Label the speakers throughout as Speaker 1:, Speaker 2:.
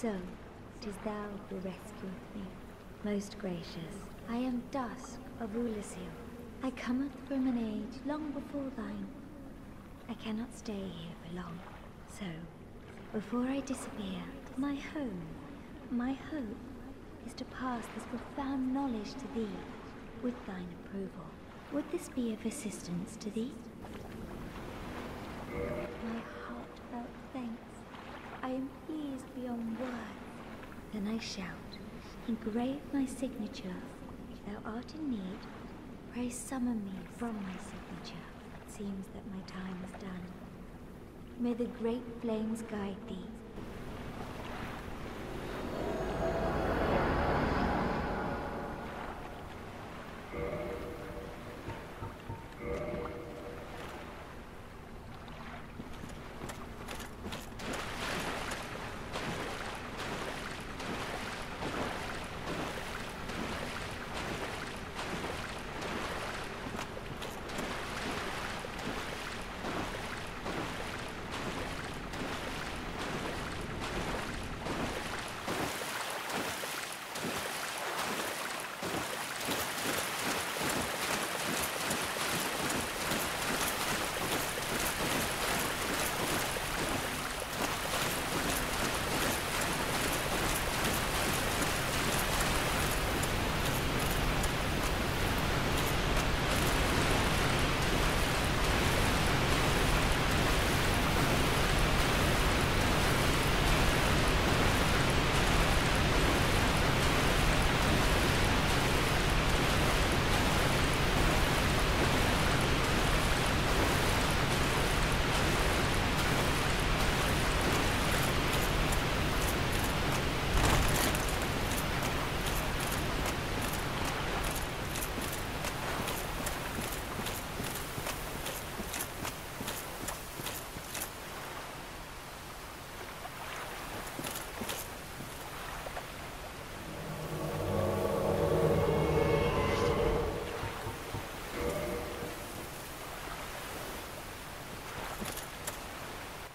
Speaker 1: So, it is thou who rescueth me. Most gracious, I am Dusk of Oolacile. I cometh from an age long before thine. I cannot stay here for long. So, before I disappear, my home, my hope, is to pass this profound knowledge to thee, with thine approval. Would this be of assistance to thee? My. I am pleased beyond words. Then I shout, engrave my signature. If thou art in need, pray summon me from my signature. It seems that my time is done. May the great flames guide thee.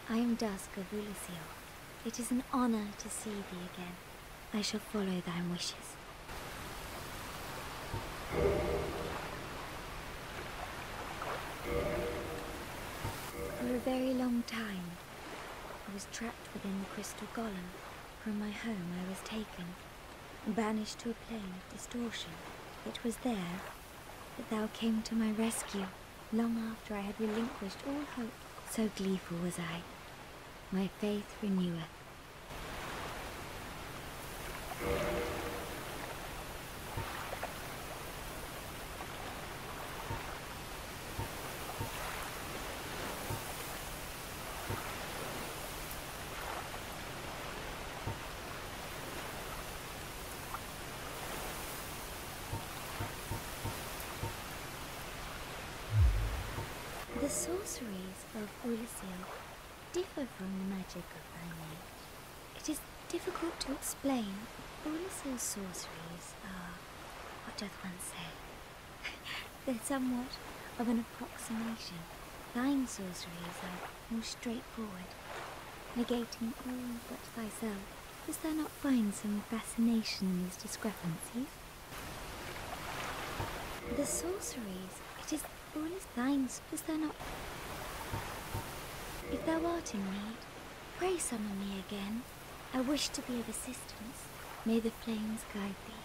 Speaker 1: I am Dusk of. It is an honor to see thee again. I shall follow thy wishes. For a very long time, I was trapped within the crystal golem. From my home I was taken banished to a plane of distortion. It was there that thou came to my rescue, long after I had relinquished all hope. So gleeful was I. My faith reneweth. The sorceries of Oolacile differ from the magic of thine age. It is difficult to explain. Oolacile's sorceries are, what doth one say? They're somewhat of an approximation. Thine sorceries are more straightforward, negating all but thyself. Dost thou not find some fascination in these discrepancies? The sorceries, it is all thine, dost thou not if thou art in need, pray summon me again. I wish to be of assistance. May the flames guide thee.